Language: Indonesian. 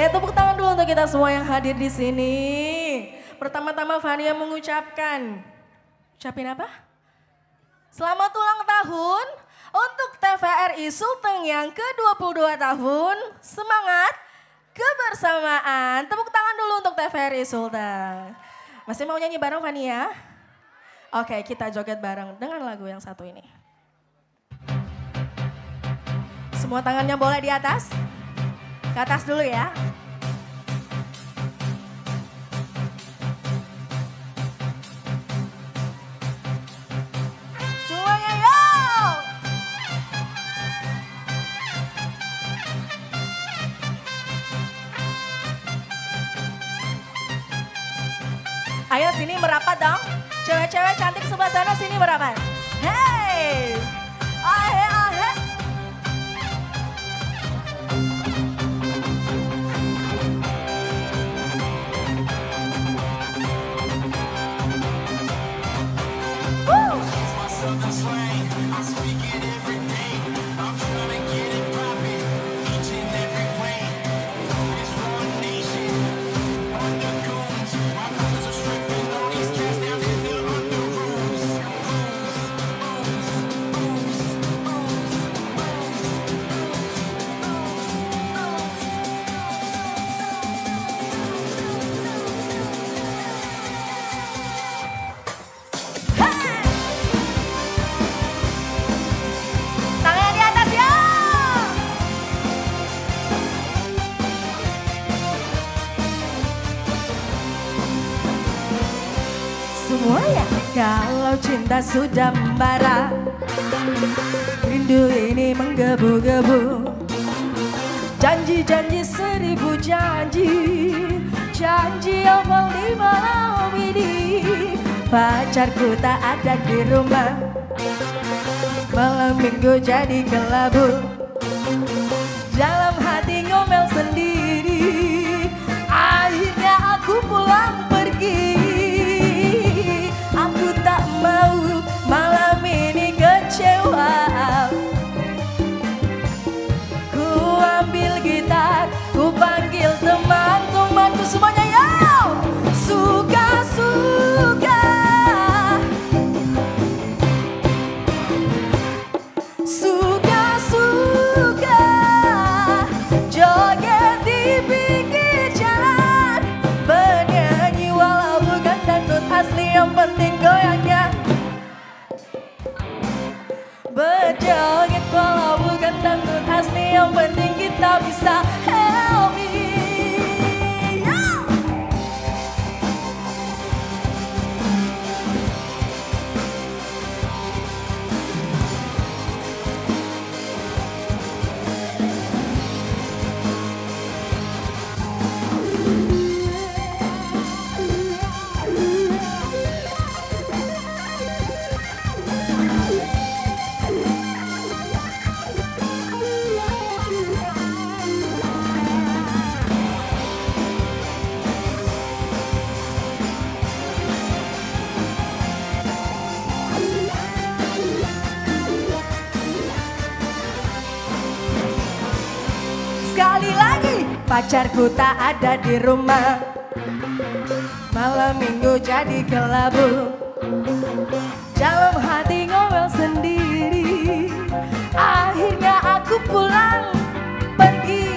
Ya tepuk tangan dulu untuk kita semua yang hadir di sini. Pertama-tama Fania mengucapkan, ucapin apa? Selamat ulang tahun untuk TVRI Sulteng yang ke-22 tahun. Semangat kebersamaan. Tepuk tangan dulu untuk TVRI Sulteng. Masih mau nyanyi bareng Fania? Oke, kita joget bareng dengan lagu yang satu ini. Semua tangannya boleh di atas? Ke atas dulu ya. Ayo sini merapat dong. Cewek-cewek cantik sebelah sana sini merapat. Hey! I speak it every day. I'm trying. Cinta sudah membara Rindu ini menggebu-gebu. Janji-janji seribu janji. Janji awal di malam ini. Pacarku tak ada di rumah. Malam minggu jadi kelabu. Dalam hati ngomel sendiri penting goyangnya. Berjoget walau bukan dangdut asli Yang penting kita bisa. Help pacarku tak ada di rumah. Malam minggu jadi kelabu. Dalam hati ngomel sendiri. Akhirnya aku pulang pergi